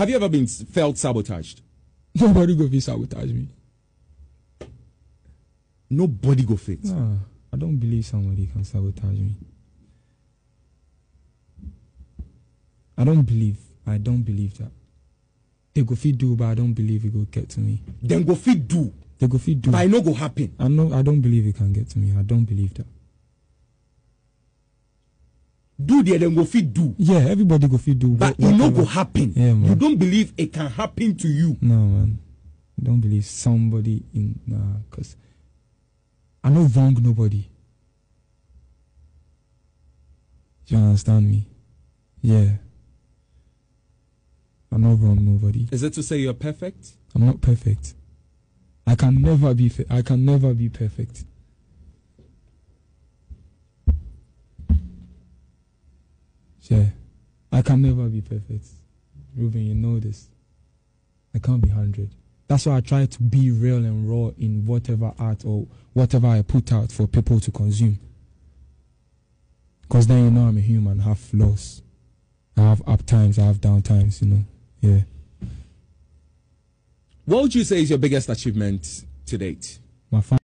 Have you ever been felt sabotaged? Nobody go fit sabotage me. Nobody go fit. Nah, I don't believe somebody can sabotage me. I don't believe. I don't believe that. They go fit do, but I don't believe it go get to me. Then go fit do. They go fit do. But I know go happen. I know. I don't believe it can get to me. I don't believe that. Do there, then go fit do. Yeah, everybody go fit do. But what- it no whatever. go happen. Yeah, man. you don't believe it can happen to you. No, man. I don't believe somebody in nah, cause I don't wrong nobody. Do you understand me? Yeah. I'm not wrong nobody. Is it to say you're perfect? I'm not perfect. I can never be. Fe- I can never be perfect. Yeah, I can never be perfect. Ruben, you know this. I can't be hundred. That's why I try to be real and raw in whatever art or whatever I put out for people to consume. Cause then you know I'm a human. I have flaws. I have up times. I have down times. You know. Yeah. What would you say is your biggest achievement to date? My